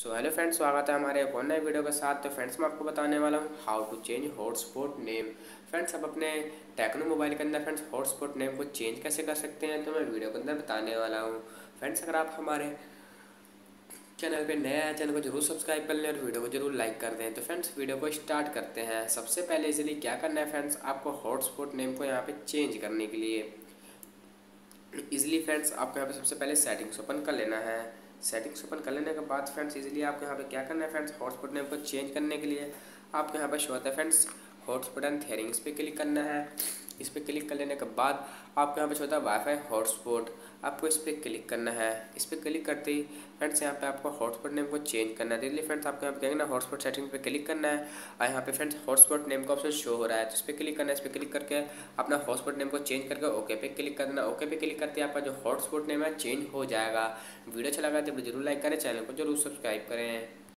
So hello friends स्वागत है हमारे एक और नए वीडियो के साथ। तो फ्रेंड्स मैं आपको बताने वाला हूँ how to change hotspot name friends आप अपने टेक्नो मोबाइल के अंदर फ्रेंड्स हॉटस्पॉट नेम को चेंज कैसे कर सकते हैं तो मैं वीडियो के अंदर बताने वाला हूँ। फ्रेंड्स अगर आप हमारे चैनल पे नया है चैनल को ज़रूर सब्सक्राइब कर लें और वीडियो को ज़रूर लाइक कर दें। तो फ्रेंड्स वीडियो को स्टार्ट करते हैं। सबसे पहले इजीली क्या करना है फ्रेंड्स आपको हॉटस्पॉट नेम को यहाँ पे चेंज करने के लिए। इजीली फ्रेंड्स आपको यहाँ पे सबसे पहले सेटिंग्स ओपन कर लेना है। सेटिंग्स ओपन कर लेने के बाद फ्रेंड्स इजीली आपको यहाँ पे क्या करना है फ्रेंड्स हॉटस्पॉट नेम को चेंज करने के लिए आपको यहाँ पे शो होता है फ्रेंड्स हॉटस्पॉट एंड थेरिंग्स पे क्लिक करना है। इस पर क्लिक कर लेने के बाद आपको यहाँ पे होता है वाईफाई हॉटस्पॉट आपको इस पर क्लिक करना है। इस पर क्लिक करते ही फ्रेंड्स यहाँ पे आपको हॉटस्पॉट नेम को चेंज करना है। फ्रेंड्स आपको यहाँ पे कहेंगे ना हॉटस्पॉट सेटिंग पे क्लिक करना है और यहाँ पे फ्रेंड्स हॉटस्पॉट नेम का ऑप्शन शो हो रहा है। तो इस पर क्लिक करना है। इस पर क्लिक करके अपना हॉटस्पॉट नेम को चेंज करके ओके पे क्लिक कर देना ओके पे क्लिक करते आपका जो हॉटस्पॉट नेम है चेंज हो जाएगा। वीडियो अच्छा लगा तो ज़रूर लाइक करें, चैनल को ज़रूर सब्सक्राइब करें।